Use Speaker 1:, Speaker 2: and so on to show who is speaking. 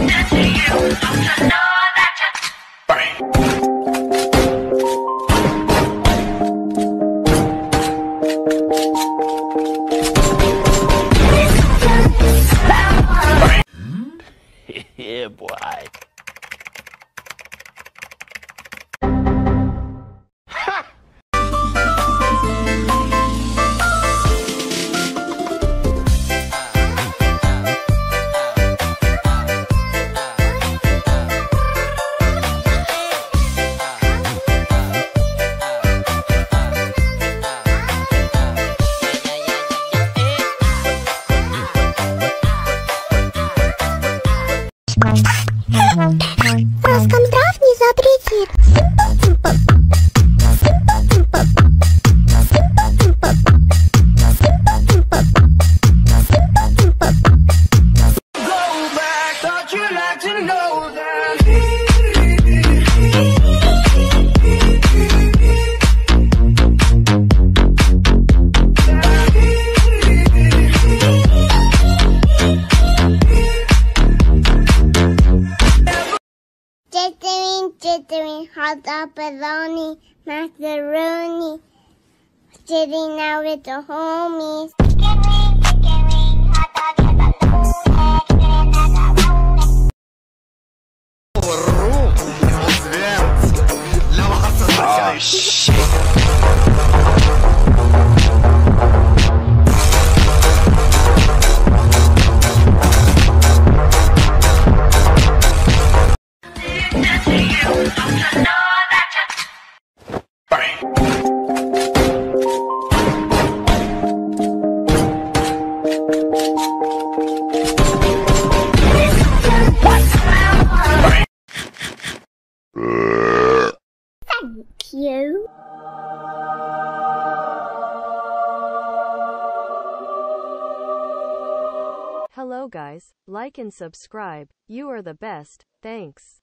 Speaker 1: yeah, Go
Speaker 2: back, thought you like to know that. Jittering, jittering, hot dog, bologna, macaroni. Sitting out with the homies.
Speaker 1: Oh, shit.
Speaker 2: You.
Speaker 3: Hello guys, like and subscribe, you are the best, thanks.